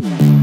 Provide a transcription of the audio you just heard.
Yeah.